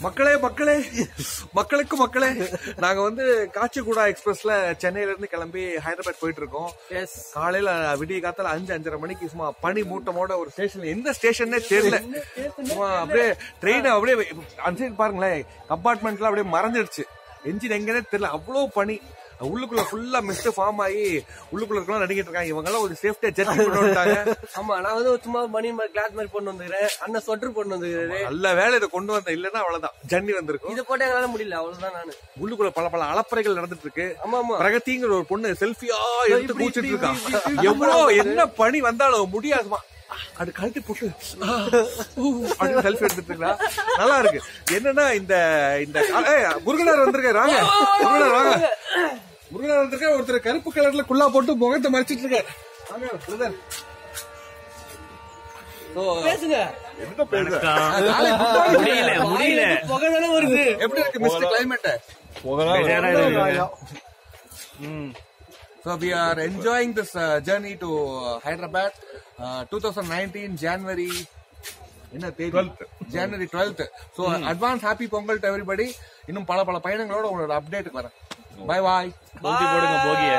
மக்களே மக்களே மக்களுக்கு மக்களே. நாங்க வந்து காச்சிகுடா எக்ஸ்பிரஸ்ல சென்னையில இருந்து கிளம்பி ஹைதராபாத் போயிட்டு இருக்கோம். காலையில விடிய காத்தால அஞ்சு அஞ்சரை மணிக்கு சும்மா பனி மூட்டமோட ஒரு ஸ்டேஷன் எந்த ஸ்டேஷன்னே தெரியல. சும்மா அப்படியே ட்ரெயின் அப்படியே அந்த சைடு பாருங்களேன் கம்பார்ட்மெண்ட்ல அப்படியே மறைஞ்சிடுச்சு என்ஜின் எங்கன்னே தெரியல. அவ்வளவு பனி. உள்ளுக்குள்ள ஃபுல்லா மிஸ்ட் ஃபார்ம் ஆகி உள்ளுக்குள்ள இருக்கலாம் நடிக்கிட்டு இருக்காங்க. இவங்க எல்லாம் ஒரு சேஃப்டியா ஜெட் கொண்டு வந்துட்டாங்க. ஆமா நான் வந்து சும்மா மணி மாதிரி கிளாத் மாதிரி போட்டு வந்துக்கிறேன். அண்ணன் சொட்டர் போட்டு வந்துக்கிறாரு. நல்ல வேலை இதை கொண்டு வந்த இல்லைன்னா அவ்வளவுதான். ஜன்னி வந்திருக்கும். இதை போட்டு எங்களால முடியல. அவ்வளவுதான் நானு. உள்ளுக்குள்ள பல பல அலப்பறைகள் நடந்துட்டு இருக்கு. ஆமா ஆமா. பிரகதிங்கிற ஒரு பொண்ணு செல்ஃபியா எடுத்து இப்படி, கூச்சிட்டு இப்படி, இருக்கா. இப்படி, இப்படி, எவ்வளவு என்ன பணி வந்தாலும் முடியாதுமா. அது கழட்டி போட்டு அப்படின்னு செல்ஃபி எடுத்துட்டு நல்லா இருக்கு. என்னன்னா இந்த இந்த முருகனார் வந்திருக்காரு. வாங்க. முருகனார் வாங்க. வந்திருக்காரு ஒருத்தர் கருப்பு கலர்ல குள்ளா போட்டு முகத்தை மறைச்சிட்டு இருக்காரு வாங்க பிரதர் பேசுங்க. என்ன பேசுற? முடியல முடியல. புகை தானே வருது. எப்படி இருக்கு மிஸ்டர் கிளைமேட் இருக்கு. So we are enjoying this uh, journey to uh, Hyderabad, uh, 2019 January. என்ன தேதி? ஜனவரி twelfth so advance happy Pongal to everybody இன்னும் பல பல பயணங்களோட உங்களோட அப்டேட்டுக்கு வரேன். பை பாய் போடுங்க போகிய.